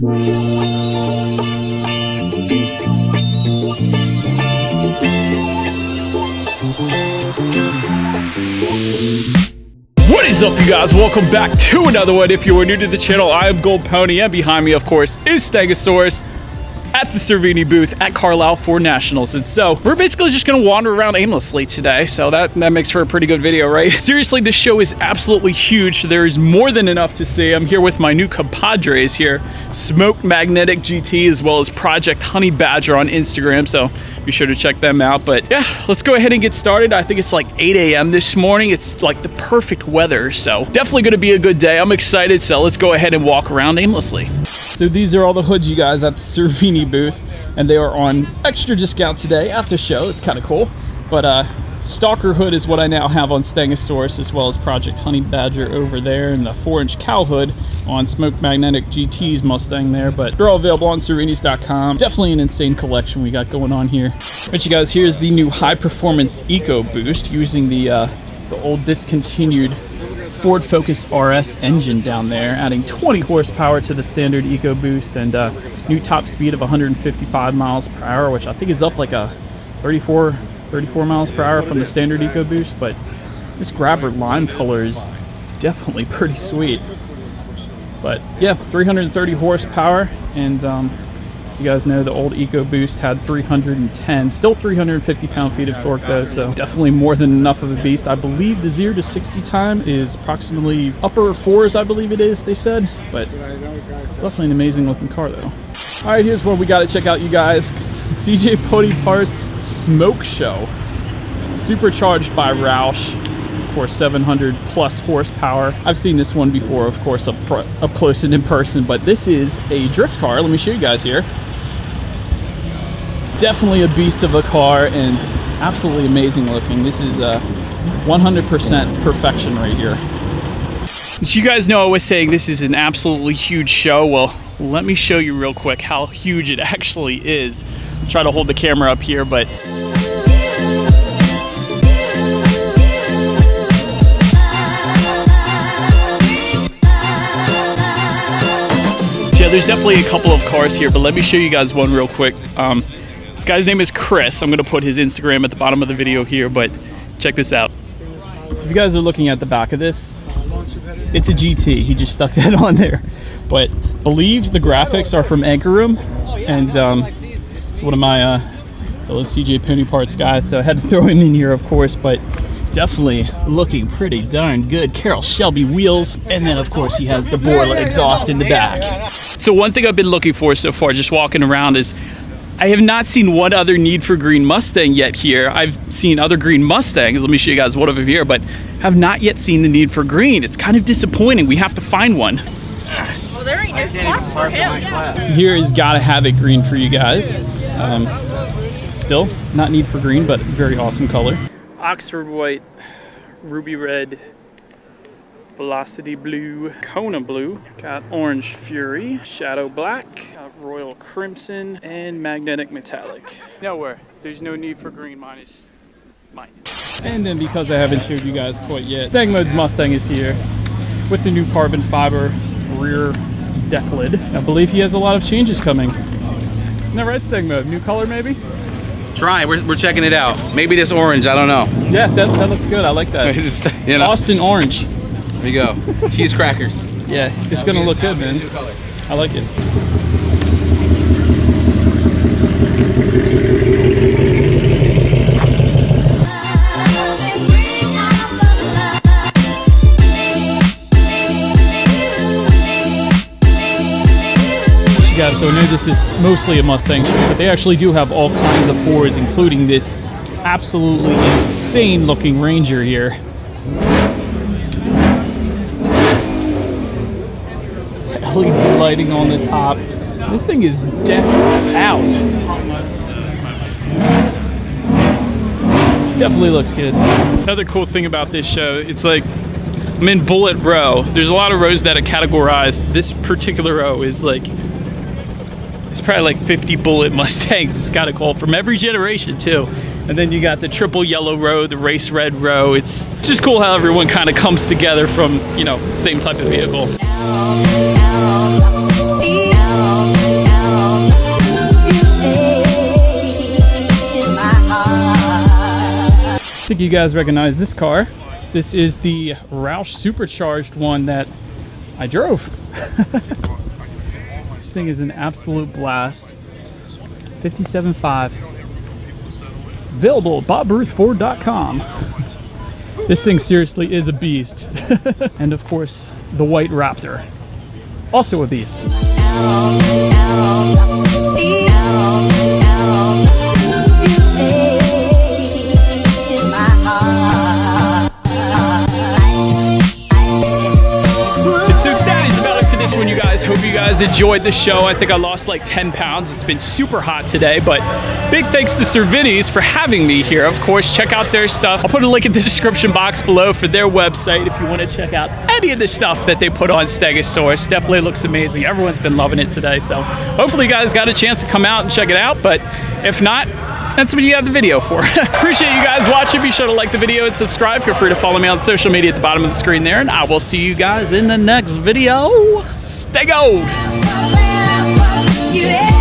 What is up, you guys? Welcome back to another one. If you are new to the channel, I am Gold Pony, and behind me, of course, is Stangosaurus at the Cervini booth at Carlisle Ford Nationals. And so we're basically just gonna wander around aimlessly today. So that, that makes for a pretty good video, right? Seriously, this show is absolutely huge. There is more than enough to see. I'm here with my new compadres here, Smoke Magnetic GT, as well as Project Honey Badger on Instagram. So be sure to check them out. But yeah, let's go ahead and get started. I think it's like 8 a.m. this morning. It's like the perfect weather. So definitely gonna be a good day. I'm excited. So let's go ahead and walk around aimlessly. So these are all the hoods you guys at the Cervini booth and they are on extra discount today at the show. It's kind of cool. But uh, Stalker hood is what I now have on Stangosaurus as well as Project Honey Badger over there and the 4-inch cowl hood on Smoke Magnetic GT's Mustang there. But they're all available on Cervinis.com. Definitely an insane collection we got going on here. But you guys, here's the new high performance EcoBoost using the, uh, the old discontinued Ford Focus RS engine down there, adding 20 horsepower to the standard EcoBoost and uh, new top speed of 155 miles per hour, which I think is up like a 34, 34 miles per hour from the standard EcoBoost. But this grabber lime color is definitely pretty sweet. But yeah, 330 horsepower and um, you guys know, the old EcoBoost had 310, still 350 pound-feet of torque though, so definitely more than enough of a beast. I believe the 0 to 60 time is approximately upper fours, I believe it is, they said, but definitely an amazing looking car though. All right, here's what we got to check out, you guys. CJ Pony Parts Smoke Show, supercharged by Roush course 700 plus horsepower i've seen this one before of course up up close and in person but this is a drift car let me show you guys here definitely a beast of a car and absolutely amazing looking. This is a 100% perfection right here. As you guys know i was saying this is an absolutely huge show. Well let me show you real quick how huge it actually is. I'll try to hold the camera up here but yeah, there's definitely a couple of cars here, but let me show you guys one real quick. Um, guy's name is Chris. I'm gonna put his Instagram at the bottom of the video here, but check this out. So if you guys are looking at the back of this, it's a GT. He just stuck that on there. But believe the graphics are from Anchor Room, and um, it's one of my uh, fellow CJ Pony Parts guys, so I had to throw him in here, of course, but definitely looking pretty darn good. Carroll Shelby wheels, and then of course he has the Borla exhaust in the back. So one thing I've been looking for so far, just walking around, is I have not seen one other Need for Green Mustang yet here. I've seen other green Mustangs. Let me show you guys one over here, but have not yet seen the Need for Green. It's kind of disappointing. We have to find one. Well, there ain't no spots for him. Here is Gotta Have It Green for you guys. Um, still, not Need for Green, but very awesome color. Oxford White, Ruby Red, Velocity Blue, Kona Blue, got Orange Fury, Shadow Black, Royal Crimson, and Magnetic Metallic. Nowhere. There's no need for green. Mine is mine. And then because I haven't showed you guys quite yet, Stangmode's Mustang is here with the new carbon fiber rear deck lid. I believe he has a lot of changes coming. Isn't that right, Stangmode? New color maybe? Try. We're, we're checking it out. Maybe this orange. I don't know. Yeah, that, that looks good. I like that. Just, you know. Austin Orange. There you go. Cheese crackers. Yeah, it's gonna look good, man. I like it. Guys, so I know this is mostly a Mustang, but they actually do have all kinds of Fords, including this absolutely insane looking Ranger here. LED lighting on the top. This thing is decked out. Definitely looks good. Another cool thing about this show, it's like I'm in Bullitt row. There's a lot of rows that are categorized. This particular row is like it's probably like 50 Bullitt Mustangs. It's got a call from every generation too. And then you got the triple yellow row, the race red row. It's just cool how everyone kind of comes together from, you know, same type of vehicle. Think you guys recognize this car. This is the Roush supercharged one that I drove. this thing is an absolute blast. 57.5. Available at BobRuthFord.com. This thing seriously is a beast. and of course, the white Raptor. Also a beast. Guys enjoyed the show. I think I lost like 10 pounds. It's been super hot today, but big thanks to Cervinis for having me here. Of course, check out their stuff. I'll put a link in the description box below for their website if you want to check out any of the stuff that they put on Stangosaurus. Definitely looks amazing. Everyone's been loving it today, so hopefully you guys got a chance to come out and check it out, but if not, that's what you have the video for. Appreciate you guys watching. Be sure to like the video and subscribe. Feel free to follow me on social media at the bottom of the screen there, and I will see you guys in the next video. Stay gold! Yeah.